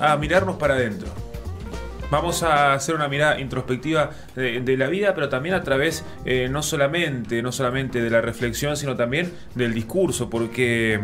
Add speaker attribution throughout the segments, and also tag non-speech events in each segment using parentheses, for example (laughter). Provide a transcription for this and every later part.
Speaker 1: a mirarnos para adentro. Vamos a hacer una mirada introspectiva de, la vida, pero también a través eh, no solamente, no solamente de la reflexión, sino también del discurso, porque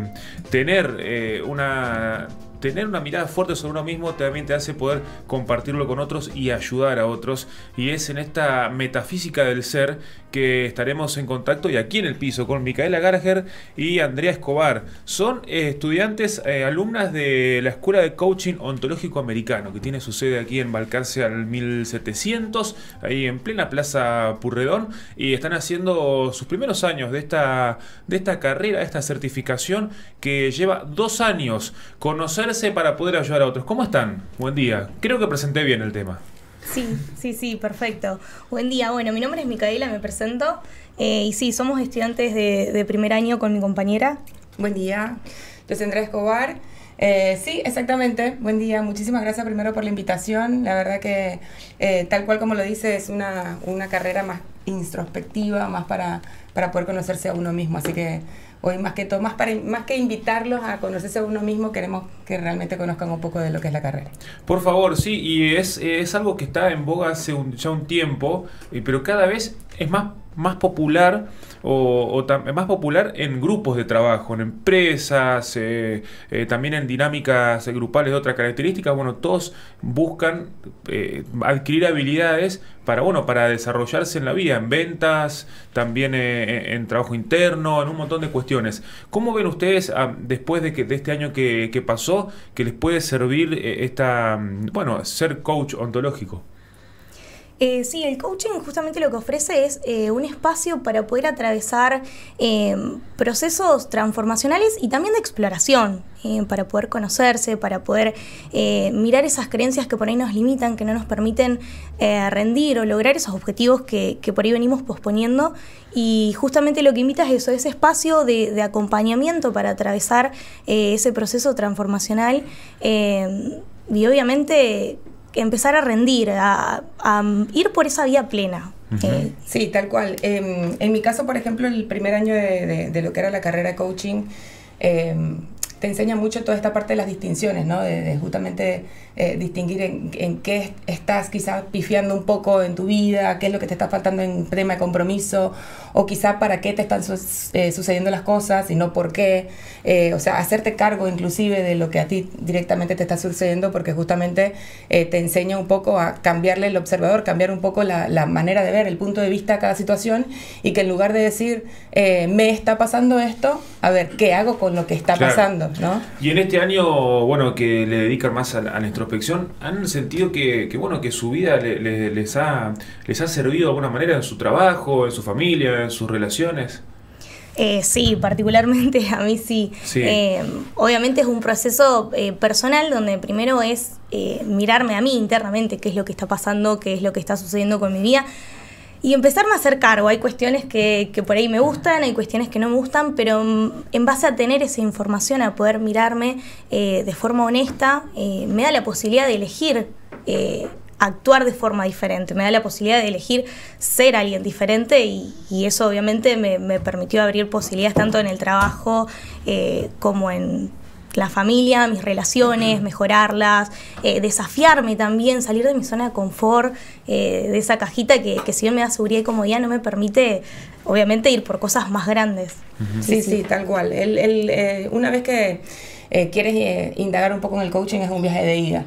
Speaker 1: tener eh, una tener una mirada fuerte sobre uno mismo también te hace poder compartirlo con otros y ayudar a otros. Y es en esta metafísica del ser que estaremos en contacto y aquí en el piso con Micaela Garger y Andrea Escobar. Son eh, estudiantes, eh, alumnas de la Escuela de Coaching Ontológico Americano, que tiene su sede aquí en Balcarce al 1700, ahí en plena Plaza Purredón, y están haciendo sus primeros años de esta, de esta carrera, de esta certificación que lleva dos años conocerse para poder ayudar a otros. ¿Cómo están? Buen día. Creo que presenté bien el tema.
Speaker 2: Sí, sí, sí, perfecto. Buen día. Bueno, mi nombre es Micaela, me presento. Eh, y sí, somos estudiantes de, primer año con mi compañera.
Speaker 3: Buen día. Yo soy Andrea Escobar. Eh, sí, exactamente. Buen día. Muchísimas gracias primero por la invitación. La verdad que, eh, tal cual como lo dice, es una, una carrera más introspectiva, más para, para poder conocerse a uno mismo. Así que hoy más que todo, más, para, más que invitarlos a conocerse a uno mismo, queremos que realmente conozcan un poco de lo que es la carrera.
Speaker 1: Por favor, sí, y es, es algo que está en boga hace ya un tiempo, eh, pero cada vez es más, más popular o, más popular en grupos de trabajo, en empresas, eh, eh, también en dinámicas grupales de otra característica. Bueno, todos buscan eh, adquirir habilidades para, bueno, para desarrollarse en la vida, en ventas, también en trabajo interno, en un montón de cuestiones. ¿Cómo ven ustedes, ah, después de, que, de este año que, que pasó, que les puede servir esta, bueno, ser coach ontológico?
Speaker 2: Eh, sí, el coaching justamente lo que ofrece es eh, un espacio para poder atravesar eh, procesos transformacionales y también de exploración, para poder conocerse, para poder mirar esas creencias que por ahí nos limitan, que no nos permiten rendir o lograr esos objetivos que, por ahí venimos posponiendo. Y justamente lo que invita es eso, ese espacio de acompañamiento para atravesar ese proceso transformacional. y obviamente empezar a rendir, a, ir por esa vía plena.
Speaker 3: Eh, sí, tal cual. Em, en mi caso, por ejemplo, el primer año de, lo que era la carrera de coaching, em, te enseña mucho toda esta parte de las distinciones, ¿no? De, justamente eh, distinguir en, qué estás quizás pifiando un poco en tu vida, qué es lo que te está faltando en tema de compromiso, o quizá para qué te están eh, sucediendo las cosas y no por qué. Eh, o sea, hacerte cargo inclusive de lo que a ti directamente te está sucediendo, porque justamente te enseña un poco a cambiarle el observador, cambiar un poco la, la, manera de ver, el punto de vista a cada situación, y que en lugar de decir, me está pasando esto, a ver, ¿qué hago con lo que está pasando?
Speaker 1: Y en este año, bueno, que le dedican más a la, introspección, ¿han sentido que, bueno, que su vida les, ha, les ha servido de alguna manera en su trabajo, en su familia, en sus relaciones?
Speaker 2: Eh, sí, particularmente (laughs) a mí sí. Eh, obviamente es un proceso eh, personal donde primero es mirarme a mí internamente, qué es lo que está pasando, qué es lo que está sucediendo con mi vida y empezarme a hacer cargo. Hay cuestiones que, por ahí me gustan, hay cuestiones que no me gustan, pero mm, en base a tener esa información, a poder mirarme de forma honesta, me da la posibilidad de elegir actuar de forma diferente, me da la posibilidad de elegir ser alguien diferente y, eso obviamente me, me, permitió abrir posibilidades tanto en el trabajo como en la familia, mis relaciones, mejorarlas, eh, desafiarme también, salir de mi zona de confort, eh, de esa cajita que, si bien me da seguridad y comodidad, no me permite, obviamente, ir por cosas más grandes.
Speaker 3: sí, sí, tal cual. El, eh, una vez que quieres indagar un poco en el coaching, es un viaje de ida.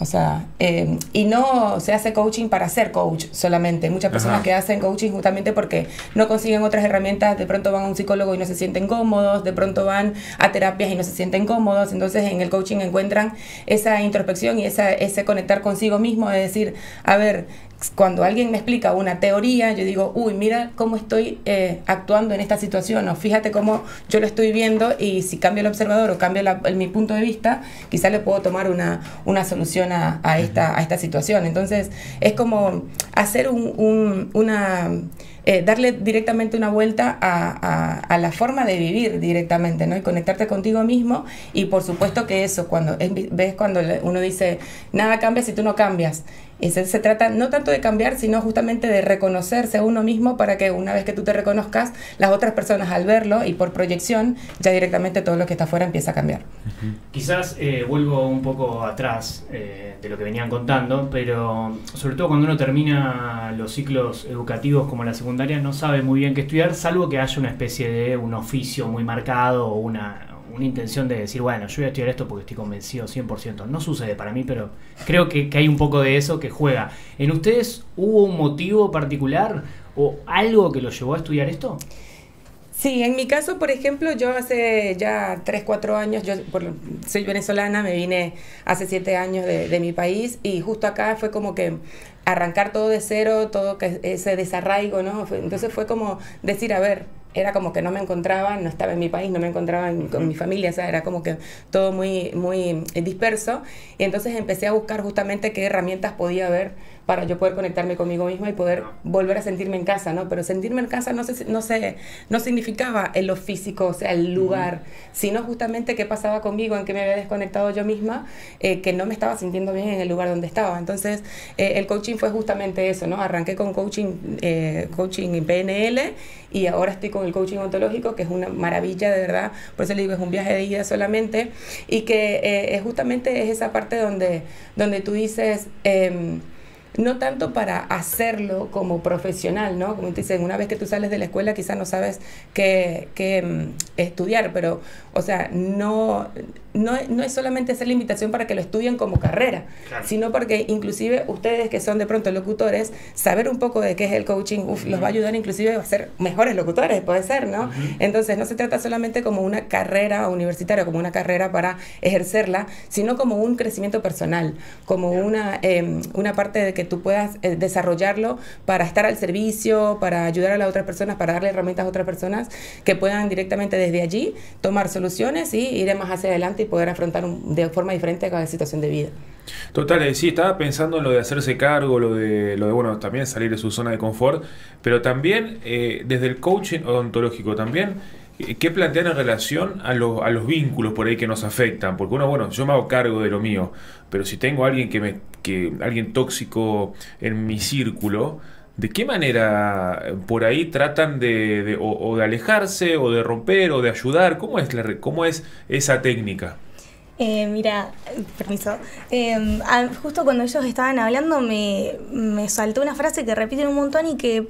Speaker 3: O sea, eh, y no se hace coaching para ser coach solamente. Muchas personas que hacen coaching justamente porque no consiguen otras herramientas, de pronto van a un psicólogo y no se sienten cómodos, de pronto van a terapias y no se sienten cómodos. Entonces en el coaching encuentran esa introspección y esa, ese conectar consigo mismo, de decir, a ver, cuando alguien me explica una teoría, yo digo, uy, mira cómo estoy eh, actuando en esta situación, o fíjate cómo yo lo estoy viendo y si cambio el observador o cambio mi punto de vista, quizá le puedo tomar una, una solución a, a, esta, a esta situación. Entonces, es como hacer un, una... Eh, darle directamente una vuelta a, a, la forma de vivir directamente, ¿no? Y conectarte contigo mismo y por supuesto que eso, cuando ves cuando uno dice, nada cambia si tú no cambias, se, se, trata no tanto de cambiar, sino justamente de reconocerse a uno mismo para que una vez que tú te reconozcas, las otras personas al verlo y por proyección, ya directamente todo lo que está afuera empieza a cambiar.
Speaker 4: Quizás eh, vuelvo un poco atrás eh, de lo que venían contando, pero sobre todo cuando uno termina los ciclos educativos como la secundaria, no sabe muy bien qué estudiar, salvo que haya una especie de un oficio muy marcado o una, una intención de decir, bueno, yo voy a estudiar esto porque estoy convencido 100%. No sucede para mí, pero creo que, hay un poco de eso que juega. ¿En ustedes hubo un motivo particular o algo que lo llevó a estudiar esto?
Speaker 3: Sí, en mi caso, por ejemplo, yo hace ya 3, 4 años, yo soy venezolana, me vine hace 7 años de, de, mi país y justo acá fue como que arrancar todo de cero, todo que ese desarraigo, ¿no? Entonces fue como decir, a ver, era como que no me encontraba, no estaba en mi país, no me encontraba con mi familia, o sea, era como que todo muy, muy disperso. Y entonces empecé a buscar justamente qué herramientas podía haber para yo poder conectarme conmigo misma y poder volver a sentirme en casa, ¿no? Pero sentirme en casa no, se, no, se, no significaba en lo físico, o sea, el lugar, sino justamente qué pasaba conmigo, en qué me había desconectado yo misma, eh, que no me estaba sintiendo bien en el lugar donde estaba. Entonces, eh, el coaching fue justamente eso, ¿no? Arranqué con coaching, eh, coaching en PNL y ahora estoy con el coaching ontológico, que es una maravilla, de verdad, por eso le digo, es un viaje de ida solamente, y que justamente es esa parte donde, donde tú dices... Eh, no tanto para hacerlo como profesional, ¿no? Como te dicen, una vez que tú sales de la escuela quizás no sabes qué, qué mm, estudiar, pero, o sea, no, no, no, es solamente hacer la invitación para que lo estudien como carrera, sino porque inclusive ustedes que son de pronto locutores, saber un poco de qué es el coaching los va a ayudar inclusive a ser mejores locutores, puede ser, ¿no? Entonces no se trata solamente como una carrera universitaria, como una carrera para ejercerla, sino como un crecimiento personal, como una, eh, una parte de que tú puedas eh, desarrollarlo para estar al servicio, para ayudar a las otras personas, para darle herramientas a otras personas que puedan directamente desde allí tomar soluciones y ir más hacia adelante y poder afrontar de forma diferente cada situación de vida.
Speaker 1: Total, eh, sí, estaba pensando en lo de hacerse cargo, lo de, lo de bueno, también salir de su zona de confort, pero también eh, desde el coaching odontológico también, eh, ¿qué plantean en relación a, lo, a los vínculos por ahí que nos afectan? Porque uno, bueno, yo me hago cargo de lo mío, pero si tengo alguien que me, que, alguien tóxico en mi círculo, ¿De qué manera por ahí tratan de, o, de alejarse o de romper o de ayudar? ¿Cómo es, la, cómo es esa técnica?
Speaker 2: Eh, mira, permiso. Eh, justo cuando ellos estaban hablando me, me saltó una frase que repiten un montón y que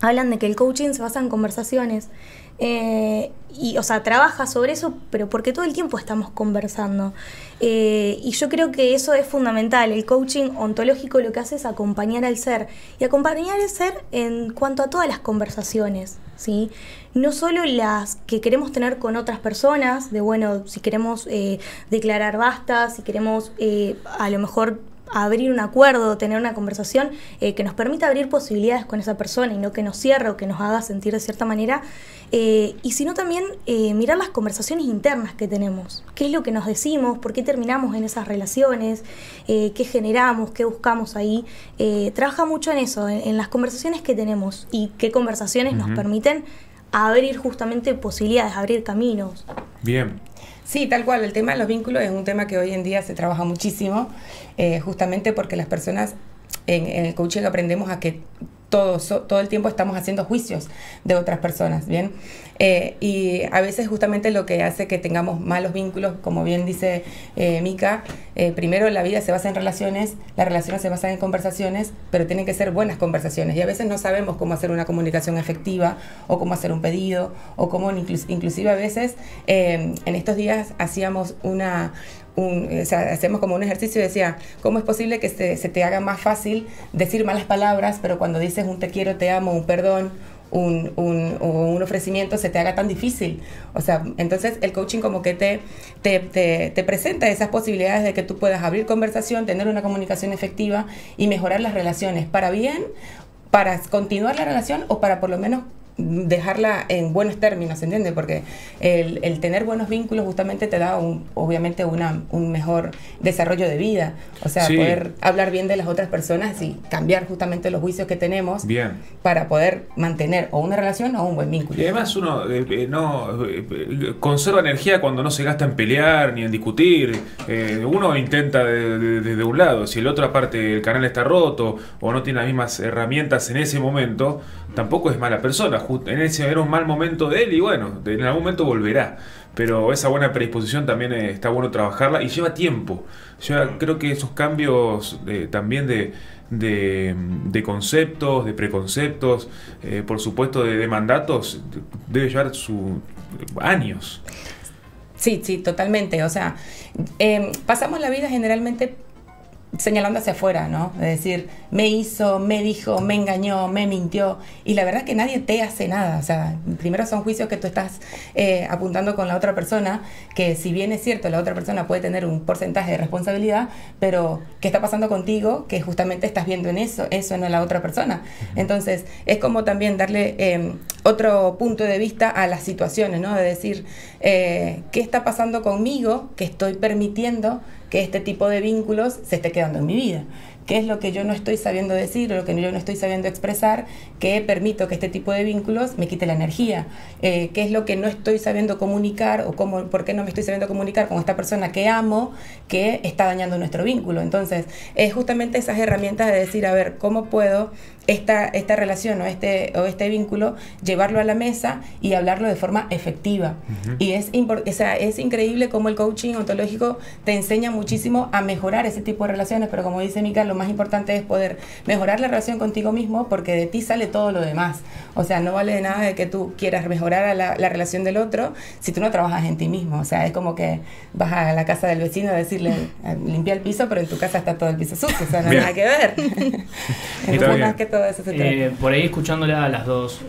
Speaker 2: hablan de que el coaching se basa en conversaciones. Eh, y, o sea, trabaja sobre eso, pero porque todo el tiempo estamos conversando. Eh, y yo creo que eso es fundamental. El coaching ontológico lo que hace es acompañar al ser. Y acompañar al ser en cuanto a todas las conversaciones, ¿sí? No solo las que queremos tener con otras personas, de bueno, si queremos eh, declarar basta, si queremos a lo mejor abrir un acuerdo, tener una conversación eh, que nos permita abrir posibilidades con esa persona y no que nos cierre o que nos haga sentir de cierta manera. Eh, y sino también eh, mirar las conversaciones internas que tenemos. ¿Qué es lo que nos decimos? ¿Por qué terminamos en esas relaciones? ¿Qué generamos? ¿Qué buscamos ahí? trabaja mucho en eso, en, las conversaciones que tenemos y qué conversaciones nos permiten abrir justamente posibilidades, abrir caminos.
Speaker 1: Bien,
Speaker 3: Sí, tal cual. El tema de los vínculos es un tema que hoy en día se trabaja muchísimo, eh, justamente porque las personas en, en, el coaching aprendemos a que todo, todo el tiempo estamos haciendo juicios de otras personas, ¿bien? Eh, y a veces justamente lo que hace que tengamos malos vínculos, como bien dice eh, Mika, eh, primero la vida se basa en relaciones, las relaciones se basan en conversaciones, pero tienen que ser buenas conversaciones. Y a veces no sabemos cómo hacer una comunicación efectiva o cómo hacer un pedido o cómo inclusive a veces en estos días hacíamos una, un, o sea, hacemos como un ejercicio y decía, ¿cómo es posible que se, se, te haga más fácil decir malas palabras, pero cuando dices un te quiero, te amo, un perdón, un, un, un ofrecimiento se te haga tan difícil? O sea, entonces el coaching como que te, te, te, te presenta esas posibilidades de que tú puedas abrir conversación, tener una comunicación efectiva y mejorar las relaciones, para bien, para continuar la relación o para por lo menos dejarla en buenos términos, ¿entiendes? Porque el, el, tener buenos vínculos justamente te da un, obviamente una, un mejor desarrollo de vida, o sea, poder hablar bien de las otras personas y cambiar justamente los juicios que tenemos
Speaker 1: bien.
Speaker 3: para poder mantener o una relación o un buen vínculo.
Speaker 1: Y además uno eh, eh, no eh, conserva energía cuando no se gasta en pelear ni en discutir, uno intenta desde un lado, si el otro aparte el canal está roto o no tiene las mismas herramientas en ese momento, tampoco es mala persona. En ese era un mal momento de él y bueno, en algún momento volverá. Pero esa buena predisposición también eh, está bueno trabajarla y lleva tiempo. Yo creo que esos cambios también de, de, conceptos, de preconceptos, eh, por supuesto de, mandatos, debe llevar sus años.
Speaker 3: Sí, sí, totalmente. O sea, em, pasamos la vida generalmente señalando hacia afuera, ¿no? Es decir, me hizo, me dijo, me engañó, me mintió. Y la verdad es que nadie te hace nada. O sea, primero son juicios que tú estás eh, apuntando con la otra persona, que si bien es cierto, la otra persona puede tener un porcentaje de responsabilidad, pero ¿qué está pasando contigo? Que justamente estás viendo en eso, eso en la otra persona. Entonces, es como también darle em, otro punto de vista a las situaciones, ¿no? De decir, eh, ¿qué está pasando conmigo que estoy permitiendo que este tipo de vínculos se esté quedando en mi vida qué es lo que yo no estoy sabiendo decir o lo que yo no estoy sabiendo expresar, que permito que este tipo de vínculos me quite la energía, eh, qué es lo que no estoy sabiendo comunicar o cómo, por qué no me estoy sabiendo comunicar con esta persona que amo que está dañando nuestro vínculo. Entonces, es justamente esas herramientas de decir, a ver, ¿cómo puedo esta, esta relación o este, o este vínculo llevarlo a la mesa y hablarlo de forma efectiva? Y es, o sea, es increíble cómo el coaching ontológico te enseña muchísimo a mejorar ese tipo de relaciones, pero como dice Mica, lo más importante es poder mejorar la relación contigo mismo porque de ti sale todo lo demás. O sea, no vale de nada de que tú quieras mejorar la, relación del otro si tú no trabajas en ti mismo. O sea, es como que vas a la casa del vecino a decirle, limpia el piso, pero en tu casa está todo el piso sucio. O sea, no hay nada que ver. (laughs) Entonces, más que todo
Speaker 4: eh, Por ahí escuchándola a las dos,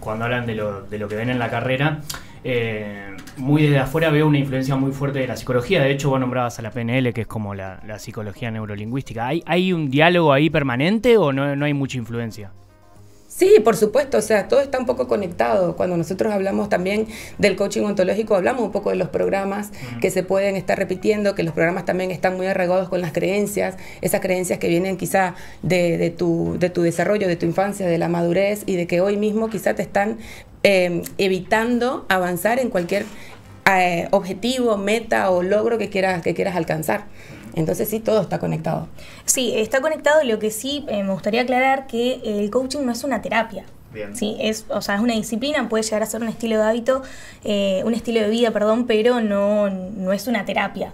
Speaker 4: cuando hablan de lo, de lo que ven en la carrera, eh, muy desde afuera veo una influencia muy fuerte de la psicología. De hecho, vos nombrabas a la PNL, que es como la, psicología neurolingüística. ¿Hay, ¿Hay un diálogo ahí permanente o no, no hay mucha influencia?
Speaker 3: Sí, por supuesto, o sea, todo está un poco conectado. Cuando nosotros hablamos también del coaching ontológico, hablamos un poco de los programas que se pueden estar repitiendo, que los programas también están muy arraigados con las creencias, esas creencias que vienen quizá de, tu, de tu desarrollo, de tu infancia, de la madurez y de que hoy mismo quizá te están eh, evitando avanzar en cualquier eh, objetivo, meta o logro que quieras, que quieras alcanzar. Entonces sí, todo está conectado.
Speaker 2: Sí, está conectado. Lo que sí eh, me gustaría aclarar que el coaching no es una terapia. Bien. Sí, es, o sea, es una disciplina, puede llegar a ser un estilo de hábito, un estilo de vida, perdón, pero no, no es una terapia.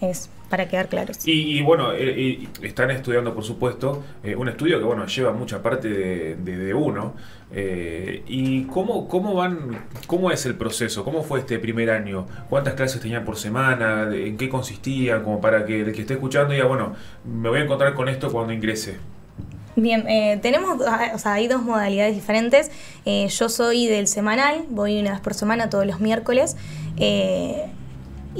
Speaker 2: Es para quedar claros.
Speaker 1: Y, bueno, eh, están estudiando, por supuesto, eh, un estudio que bueno lleva mucha parte de, uno. Eh, ¿Y cómo, cómo van, cómo es el proceso? ¿Cómo fue este primer año? ¿Cuántas clases tenían por semana? ¿En qué consistían? Como para que el que esté escuchando diga, bueno, me voy a encontrar con esto cuando ingrese.
Speaker 2: Bien, tenemos, ah, o sea, hay dos modalidades diferentes. yo soy del semanal, voy una vez por semana todos los miércoles.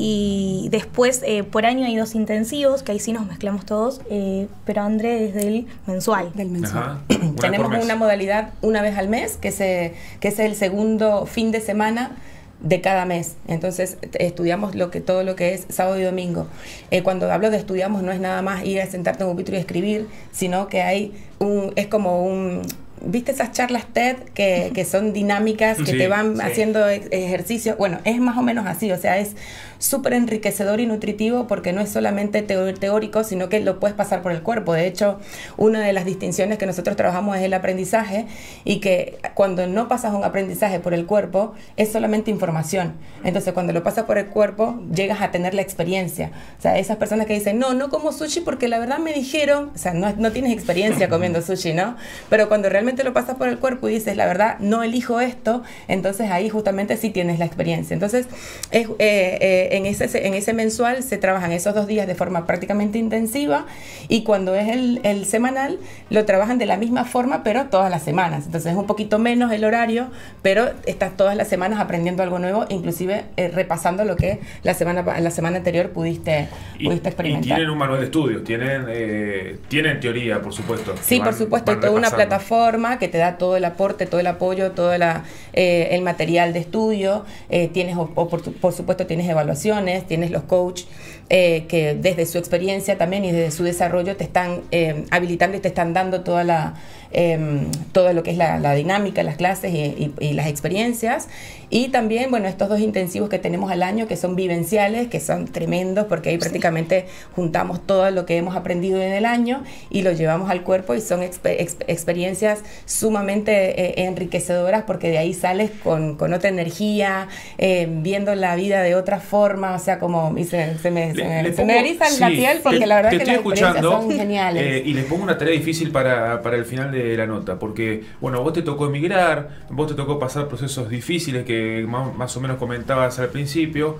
Speaker 2: Y después, eh, por año hay dos intensivos, que ahí sí nos mezclamos todos, eh, pero André es del mensual.
Speaker 3: Del mensual. (clears throat) Tenemos una modalidad una vez al mes, que, se, que es el segundo fin de semana de cada mes. Entonces estudiamos lo que, todo lo que es sábado y domingo. Eh, cuando hablo de estudiamos no es nada más ir a sentarte en un pupitre y escribir, sino que hay un, es como un, ¿Viste esas charlas TED que, que son dinámicas, que te van haciendo ejercicio? Bueno, es más o menos así, o sea, es súper enriquecedor y nutritivo porque no es solamente teórico, sino que lo puedes pasar por el cuerpo. De hecho, una de las distinciones que nosotros trabajamos es el aprendizaje y que cuando no pasas un aprendizaje por el cuerpo es solamente información. Entonces, cuando lo pasas por el cuerpo, llegas a tener la experiencia. O sea, esas personas que dicen, no, no como sushi porque la verdad me dijeron, o sea, no, no tienes experiencia comiendo (laughs) sushi, ¿no? Pero cuando realmente lo pasas por el cuerpo y dices, la verdad, no elijo esto, entonces ahí justamente sí tienes la experiencia. Entonces, es, eh, eh, en, ese, en ese mensual se trabajan esos dos días de forma prácticamente intensiva y cuando es el, el semanal lo trabajan de la misma forma pero todas las semanas. Entonces es un poquito menos el horario, pero estás todas las semanas aprendiendo algo nuevo, inclusive eh, repasando lo que la semana, la semana anterior pudiste, pudiste experimentar.
Speaker 1: Y tienen un manual de estudios, tienen, tienen teoría, por supuesto.
Speaker 3: Sí, por supuesto, hay toda una plataforma que te da todo el aporte, todo el apoyo, todo eh, el material de estudio, tienes, o, por, supuesto, tienes evaluaciones, tienes los coaches que desde su experiencia también y desde su desarrollo te están habilitando y te están dando toda la Em, todo lo que es la, dinámica, las clases y, las experiencias. Y también, bueno, estos dos intensivos que tenemos al año, que son vivenciales, que son tremendos, porque ahí prácticamente juntamos todo lo que hemos aprendido en el año y lo llevamos al cuerpo y son experiencias sumamente eh, enriquecedoras, porque de ahí sales con, con otra energía, eh, viendo la vida de otra forma, o sea, como y se, me, se, me, eriza la piel, porque la verdad que las experiencias son geniales.
Speaker 1: Eh, y les pongo una tarea difícil para, para el final de la nota, porque, bueno, vos te tocó emigrar, vos te tocó pasar procesos difíciles que más, o menos comentabas al principio,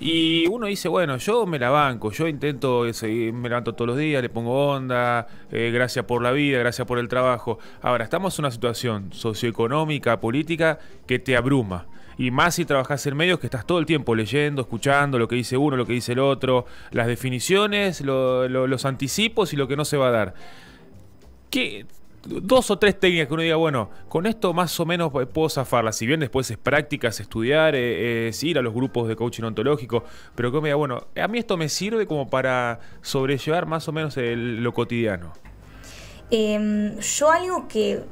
Speaker 1: y uno dice, bueno, yo me la banco, yo intento, me levanto todos los días, le pongo onda, eh, gracias por la vida, gracias por el trabajo. Ahora, estamos en una situación socioeconómica, política, que te abruma. Y más si trabajas en medios que estás todo el tiempo leyendo, escuchando lo que dice uno, lo que dice el otro, las definiciones, los anticipos y lo que no se va a dar. ¿Qué, dos o tres técnicas que uno diga, bueno, con esto más o menos puedo zafarla. Si bien después es prácticas, estudiar, eh, es ir a los grupos de coaching ontológico, pero que me diga, bueno, a mí esto me sirve como para sobrellevar más o menos lo cotidiano.
Speaker 2: Em, yo algo que,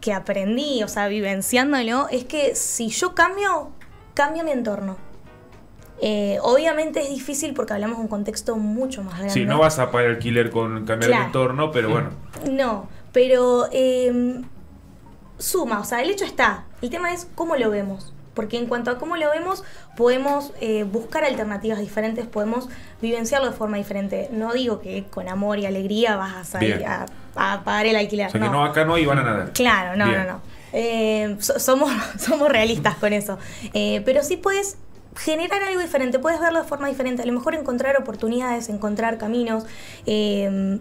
Speaker 2: que aprendí, o sea, vivenciándolo, es que si yo cambio, cambia mi entorno. Eh, obviamente es difícil porque hablamos de un contexto mucho más grande.
Speaker 1: Sí, no vas a pagar alquiler con cambiar el entorno, pero bueno.
Speaker 2: No, pero em, suma, o sea, el hecho está. El tema es cómo lo vemos. Porque en cuanto a cómo lo vemos, podemos eh, buscar alternativas diferentes, podemos vivenciarlo de forma diferente. No digo que con amor y alegría vas a salir a, pagar el alquiler.
Speaker 1: O sea, que no, acá no iban a nada.
Speaker 2: Claro, no, no, no. Eh, somos, (laughs) somos realistas con eso. Eh, pero sí puedes generar algo diferente, puedes verlo de forma diferente. A lo mejor encontrar oportunidades, encontrar caminos. Eh,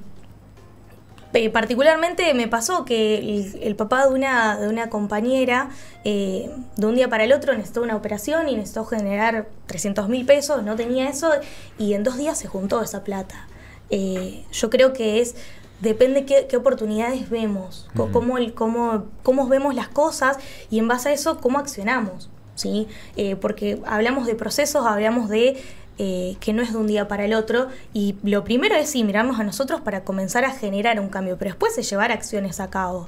Speaker 2: particularmente me pasó que el, papá de una, de una compañera eh, de un día para el otro necesitó una operación y necesitó generar 300 mil pesos, no tenía eso y en dos días se juntó esa plata. Eh, yo creo que es, depende qué, qué oportunidades vemos, cómo, cómo, cómo, vemos las cosas y en base a eso cómo accionamos. ¿sí? Eh, porque hablamos de procesos, hablamos de eh, que no es de un día para el otro. Y lo primero es sí, mirarnos a nosotros para comenzar a generar un cambio, pero después es llevar acciones a cabo.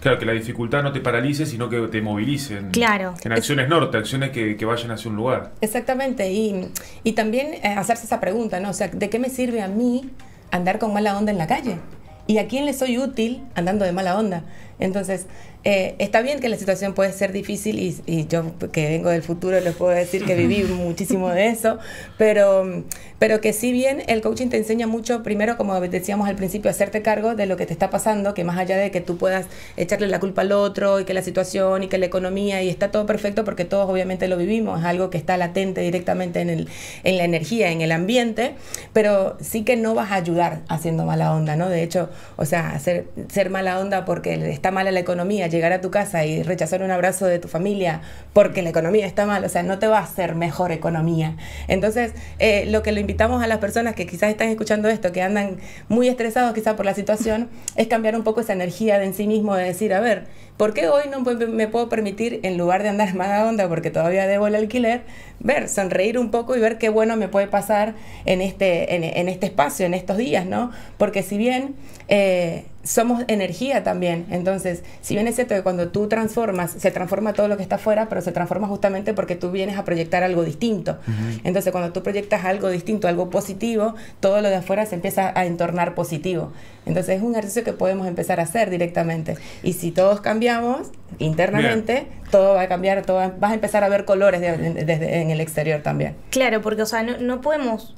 Speaker 1: Claro, que la dificultad no te paralice, sino que te movilice.
Speaker 2: Claro.
Speaker 1: En acciones norte, acciones que, que, vayan hacia un lugar.
Speaker 3: Exactamente, y, y también eh, hacerse esa pregunta, ¿no? O sea, ¿de qué me sirve a mí andar con mala onda en la calle? ¿Y a quién le soy útil andando de mala onda? Entonces, eh, está bien que la situación puede ser difícil y, yo que vengo del futuro les puedo decir que viví muchísimo de eso, pero, pero que si bien el coaching te enseña mucho, primero como decíamos al principio, hacerte cargo de lo que te está pasando, que más allá de que tú puedas echarle la culpa al otro y que la situación y que la economía y está todo perfecto porque todos obviamente lo vivimos, es algo que está latente directamente en, el, en la energía, en el ambiente, pero sí que no vas a ayudar haciendo mala onda, ¿no? De hecho, o sea, hacer, ser mala onda porque está mala la economía, llegar a tu casa y rechazar un abrazo de tu familia porque la economía está mal, o sea, no te va a hacer mejor economía. Entonces, eh, lo que le invitamos a las personas que quizás están escuchando esto, que andan muy estresados quizás por la situación, es cambiar un poco esa energía de en sí mismo, de decir, a ver, ¿por qué hoy no me puedo permitir, en lugar de andar mala onda porque todavía debo el alquiler, ver, sonreír un poco y ver qué bueno me puede pasar en este, en, este espacio, en estos días, ¿no? Porque si bien eh, somos energía también, entonces, si bien es cierto que cuando tú transformas, se transforma todo lo que está afuera, pero se transforma justamente porque tú vienes a proyectar algo distinto. Entonces, cuando tú proyectas algo distinto, algo positivo, todo lo de afuera se empieza a entornar positivo. Entonces, es un ejercicio que podemos empezar a hacer directamente. Y si todos cambiamos internamente, todo va a cambiar, todo vas a empezar a ver colores desde en el exterior también.
Speaker 2: Claro, porque, o sea, no, no podemos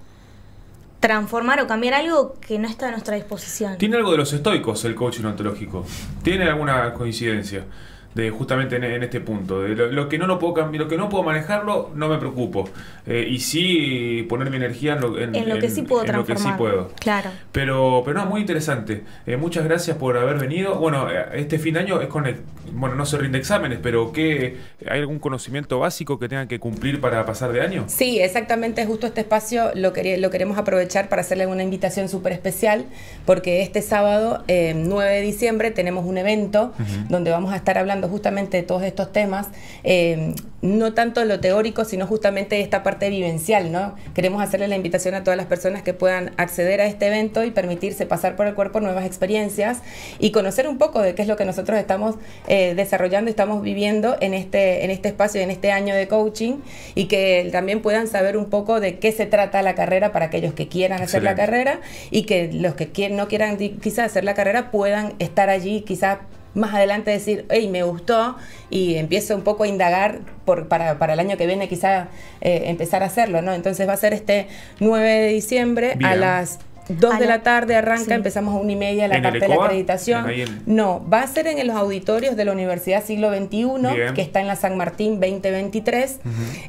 Speaker 2: transformar o cambiar algo que no está a nuestra disposición.
Speaker 1: Tiene algo de los estoicos el coaching ontológico. Tiene alguna coincidencia. De justamente en, este punto. De lo, que no lo puedo cambiar, lo que no puedo manejarlo, no me preocupo. Eh, y sí poner mi energía en lo,
Speaker 2: que sí puedo transformar.
Speaker 1: puedo.
Speaker 2: Claro.
Speaker 1: Pero, pero no, muy interesante. Eh, muchas gracias por haber venido. Bueno, eh, este fin de año es con el, bueno, no se rinde exámenes, pero ¿qué, ¿hay algún conocimiento básico que tengan que cumplir para pasar de año?
Speaker 3: Sí, exactamente, justo este espacio lo, lo queremos aprovechar para hacerle una invitación súper especial, porque este sábado, 9 de diciembre, tenemos un evento donde vamos a estar hablando justamente de todos estos temas, eh, no tanto lo teórico, sino justamente esta parte vivencial, ¿no? Queremos hacerle la invitación a todas las personas que puedan acceder a este evento y permitirse pasar por el cuerpo nuevas experiencias y conocer un poco de qué es lo que nosotros estamos eh, desarrollando y estamos viviendo en este, en este espacio, en este año de coaching y que también puedan saber un poco de qué se trata la carrera para aquellos que quieran hacer la carrera y que los que no quieran quizás hacer la carrera puedan estar allí quizás más adelante decir, hey, me gustó y empiezo un poco a indagar por, para, para el año que viene quizá eh, empezar a hacerlo, ¿no? Entonces va a ser este 9 de diciembre a las 2 de la, tarde arranca, empezamos a una y media la parte de la acreditación. No, va a ser en los auditorios de la Universidad Siglo XXI, que está en la San Martín 2023.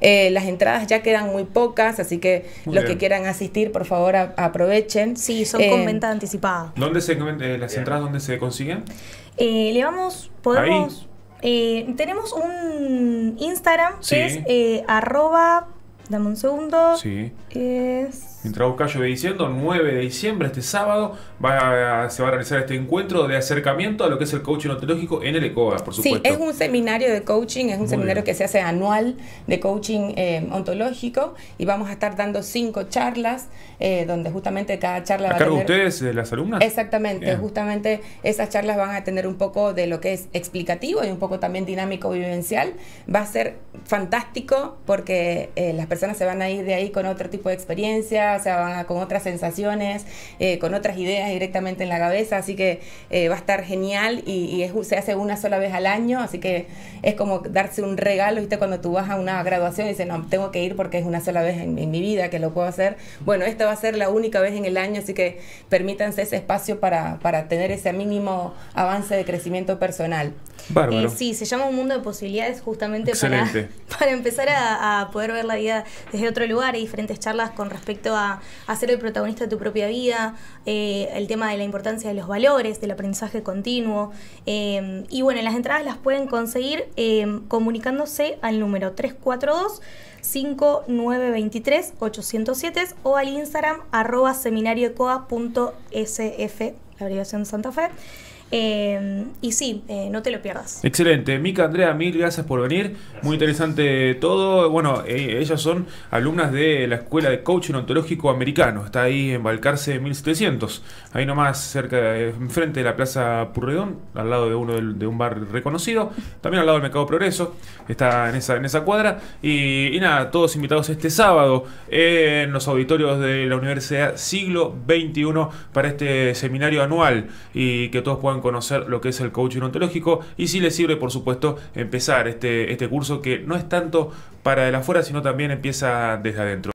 Speaker 3: Eh, las entradas ya quedan muy pocas, así que los que quieran asistir, por favor, aprovechen.
Speaker 2: Sí, son con eh, venta anticipada.
Speaker 1: ¿Dónde se, las entradas dónde se consiguen?
Speaker 2: Eh, le vamos, podemos... Eh, tenemos un Instagram que es eh, arroba... Dame un segundo.
Speaker 1: Sí. Es... Mientras Cayo diciendo, 9 de diciembre, este sábado, va se va a realizar este encuentro de acercamiento a lo que es el coaching ontológico en el ECOA, por supuesto.
Speaker 3: Sí, es un seminario de coaching, es un seminario que se hace anual de coaching eh, ontológico y vamos a estar dando cinco charlas, eh, donde justamente cada charla
Speaker 1: ¿A va a cargo ustedes, de las alumnas?
Speaker 3: Exactamente, justamente esas charlas van a tener un poco de lo que es explicativo y un poco también dinámico vivencial. Va a ser fantástico porque eh, las personas se van a ir de ahí con otro tipo de experiencia o sea, van con otras sensaciones, eh, con otras ideas directamente en la cabeza, así que eh, va a estar genial y, se hace una sola vez al año, así que es como darse un regalo, ¿viste? Cuando tú vas a una graduación y dices, no, tengo que ir porque es una sola vez en, mi vida que lo puedo hacer. Bueno, esta va a ser la única vez en el año, así que permítanse ese espacio para, para tener ese mínimo avance de crecimiento personal.
Speaker 2: Bárbaro. Eh, sí, se llama un mundo de posibilidades justamente para, (laughs) para empezar a, poder ver la vida desde otro lugar. Hay diferentes charlas con respecto a, a ser el protagonista de tu propia vida, eh, el tema de la importancia de los valores, del aprendizaje continuo. Eh, y bueno, las entradas las pueden conseguir comunicándose al número 342. 5923 807 o al Instagram arroba seminarioecoa.sf, la abreviación Santa Fe. Em, y sí, eh, no te lo pierdas.
Speaker 1: Excelente. Mica, Andrea, mil gracias por venir. Muy interesante todo. Bueno, eh, ellas son alumnas de la Escuela de Coaching Ontológico Americano. Está ahí en Balcarce 1700. Ahí nomás, cerca, enfrente de la Plaza Purredón, al lado de uno de un bar reconocido. También al lado del Mercado Progreso. Está en esa, en esa cuadra. Y, y nada, todos invitados este sábado en los auditorios de la Universidad Siglo XXI para este seminario anual y que todos conocer lo que es el coaching ontológico y si les sirve, por supuesto, empezar este, este curso que no es tanto para el afuera, sino también empieza desde adentro.